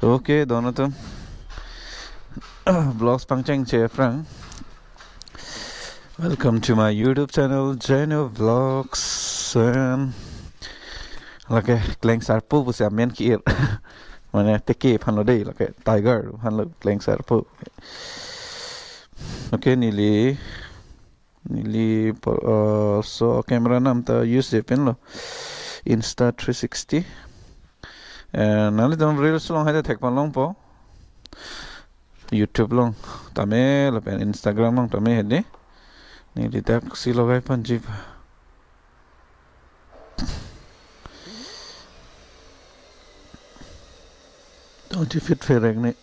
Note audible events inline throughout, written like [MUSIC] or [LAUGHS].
Okey, donatum. Vlogs [CLEARS THROAT] pangcheng che frang. Welcome to my YouTube channel, Jeno Vlogs. Um, lake kleng sarpu bu sia men ki [LAUGHS] mane teke phan lo dei lake tiger phan lo kleng sarpu. Okay, nili nili uh, so camera nam ta use pen lo Insta 360 nali dom reels long hada thek pan long po youtube long tame lo pen instagram long tame hede ni di tak si lo gai pan jip don't you fit ferek ni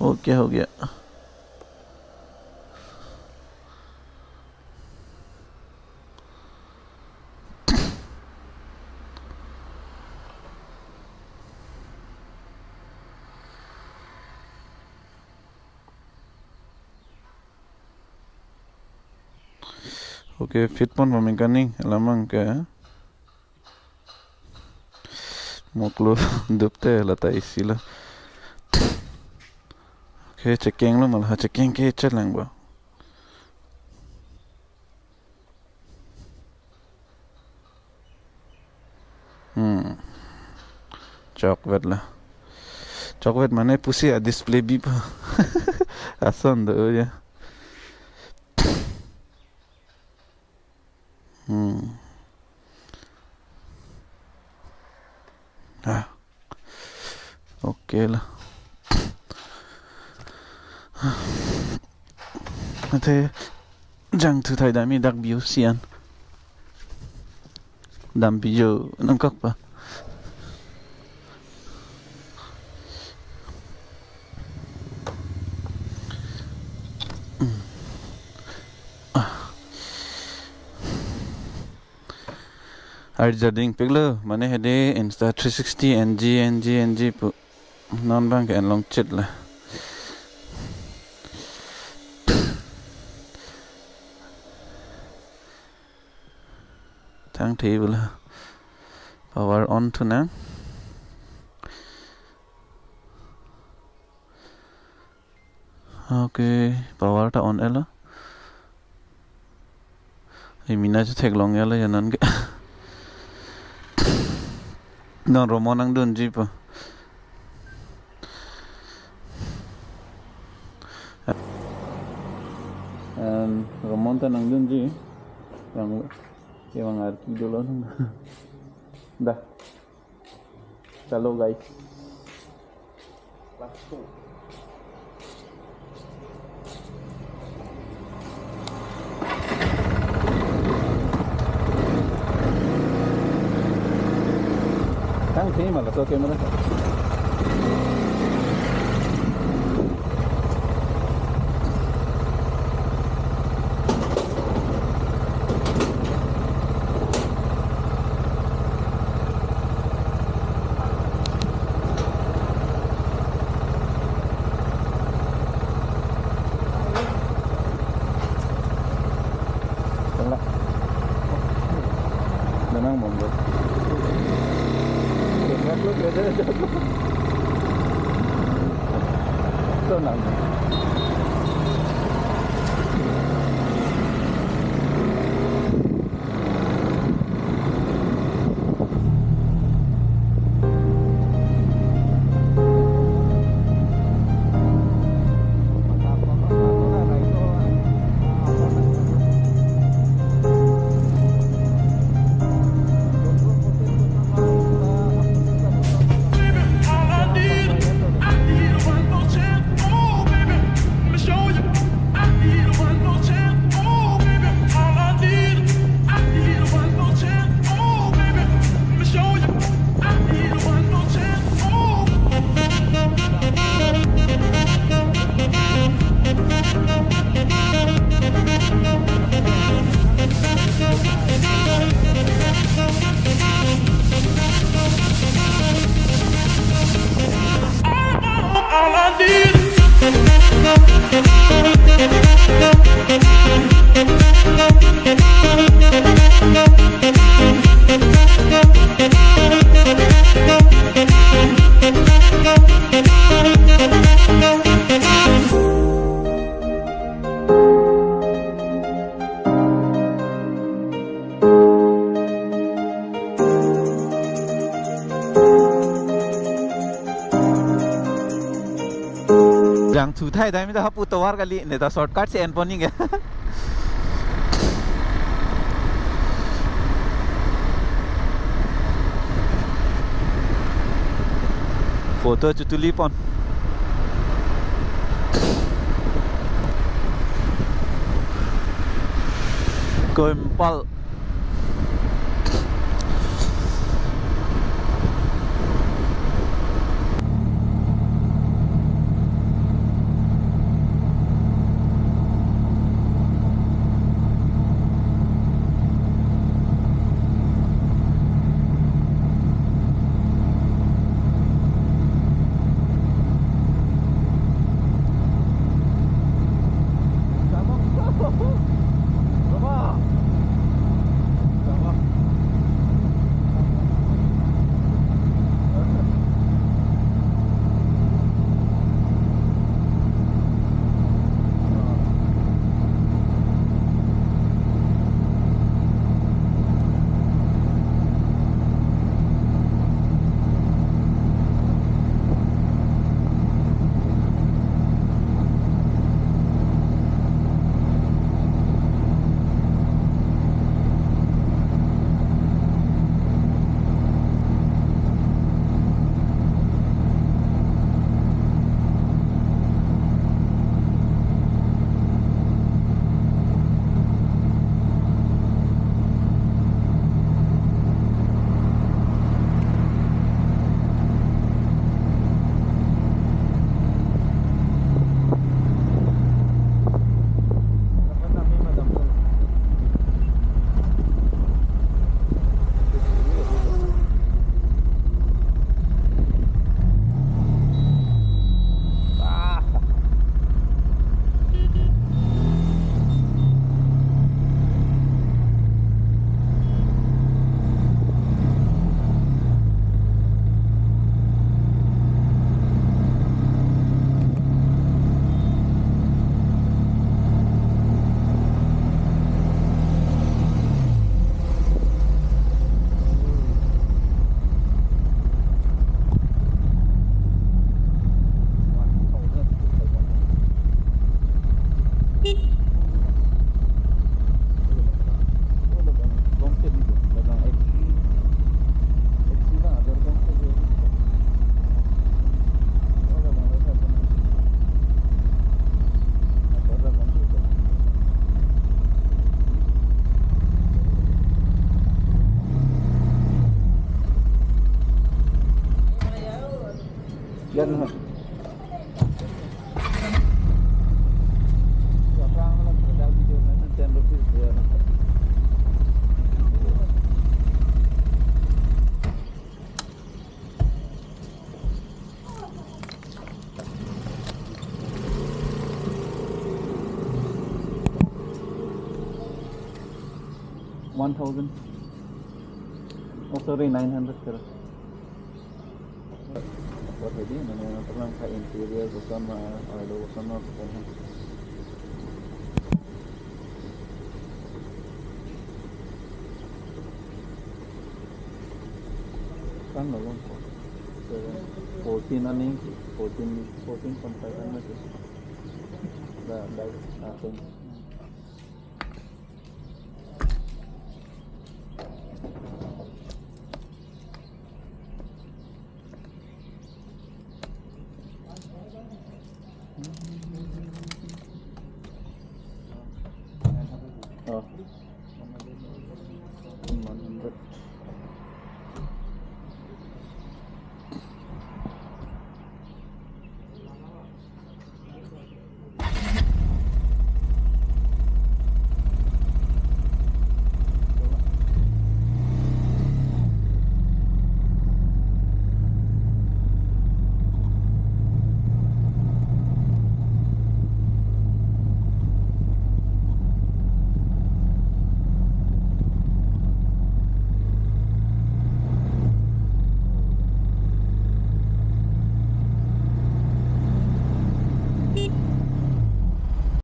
हो गया हो गया Oke, fit pun pemingkan nih, lamang ke. Mau keluar [LAUGHS] dupte lah tak isi lah. Oke, checking lah malah checking ke lang ba. Hmm. Chocolate lah. Chocolate mana pusi a display bi pa. [LAUGHS] Asan do ya. Hmm. Ah. Okay lah. Thế chẳng thử thầy đại mi đặc biểu xiên đam bây giờ nâng cấp vào I'm just doing. piglo mane hede insta 360 ng ng ng pu non bank and long chit la thang thi bula power on to na okay power ta on ela imina je thek long ela yanan ke [LAUGHS] non romo nang dun ji pa Ramon ta nang dun ji yang yang arki dulu dah. Chalo guys. Let's encima, lo tengo que molestar. 都觉得 [LAUGHS] 这难。थाय दामी तो हपु तोवार गली ने दा शॉर्टकट से एनपोनी गे फ़ोटो चुतुली पन पल chân thôi One thousand. Oh sorry, nine hundred jadi mana pernah ke interior bersama ada bersama bersama. Kan belum. Fourteen ani, fourteen, fourteen sampai kan masih. Dah, dah, dah.